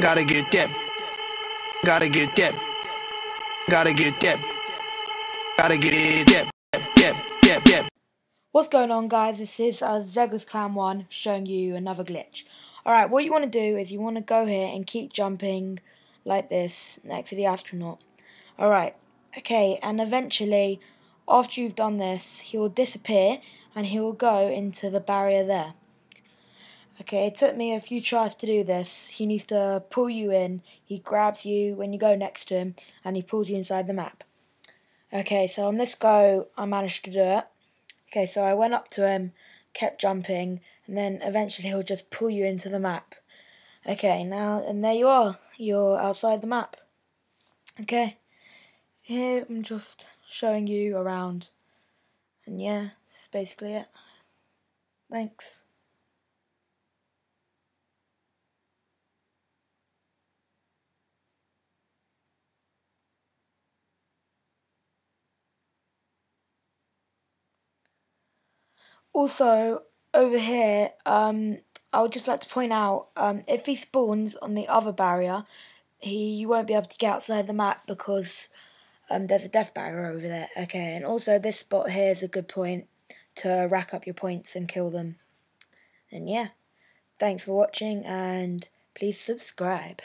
Gotta get that. Gotta get that. Gotta get that. Gotta get that. What's going on guys, this is uh, Zegas Clan 1 showing you another glitch. Alright, what you want to do is you want to go here and keep jumping like this next to the astronaut. Alright, okay, and eventually, after you've done this, he will disappear and he will go into the barrier there. Okay, it took me a few tries to do this. He needs to pull you in, he grabs you when you go next to him, and he pulls you inside the map. Okay, so on this go, I managed to do it. Okay, so I went up to him, kept jumping, and then eventually he'll just pull you into the map. Okay, now, and there you are. You're outside the map. Okay, here I'm just showing you around. And yeah, that's basically it. Thanks. Also, over here, um, I would just like to point out, um, if he spawns on the other barrier, he you won't be able to get outside the map because um, there's a death barrier over there. Okay, and also this spot here is a good point to rack up your points and kill them. And yeah, thanks for watching and please subscribe.